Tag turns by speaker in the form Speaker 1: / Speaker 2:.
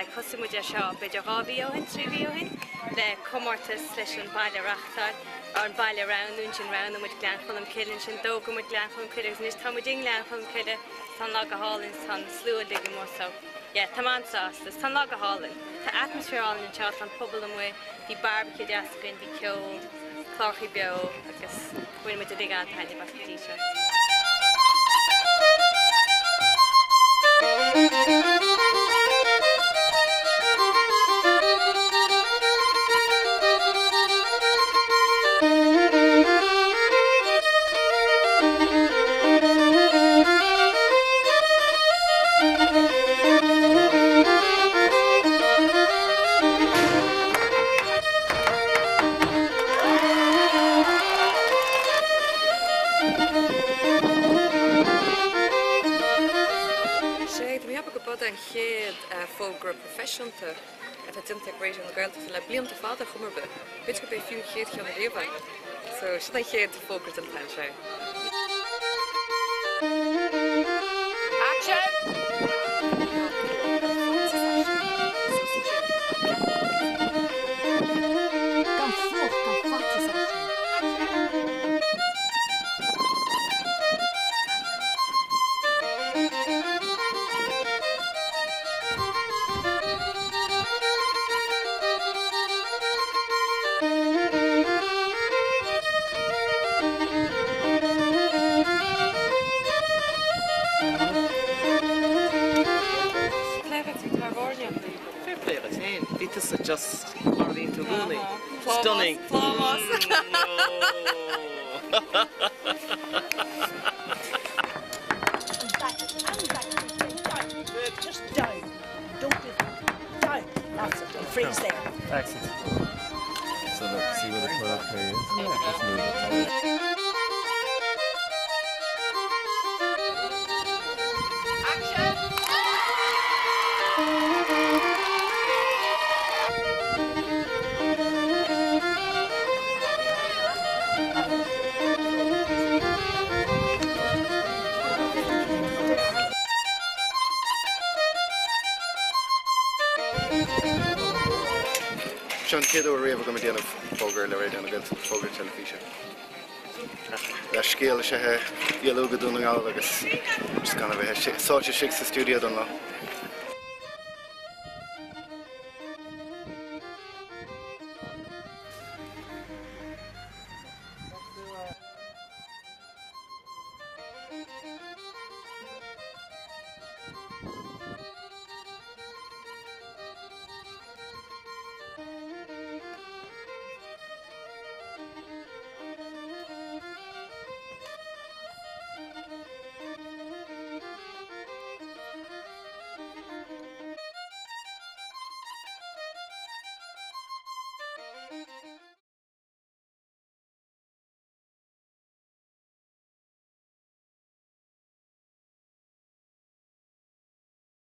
Speaker 1: like fussing with Yasha, Bidjarabi Ohin, Trivi Ohin, the Comortis, Slish and Baila Rachtar, or yn Baila Round, Nunchin Round, and with Glanfulham Killinch, and Dogan with Glanfulham Killers, and Tom with Glanfulham Killer, Tom Logahall, and Tom Slew Digging more so. Yeah, tan log a Tom Ta the atmosphere yn siarad tan pobl yn way, the barbecue daskin, the cold, Clarchy Bio, I guess, when with the dig on bach i t wanted a full-grown profession to if it's integration ground to la bliam to father humor bit bit be few here zo So should I hear the full-grown pictures are just Arvintoluni. Uh -huh. Stunning. Flawless. do it. Freeze there. Excellent. So let's see where the is. Yeah, just move it. Sean kidú riomh go déanamh fógur le réidir an g fógur telefíe. Leis scéal sethe dhéalúgadúna gáil agus gan bheitá sé si sa stúdia don lá.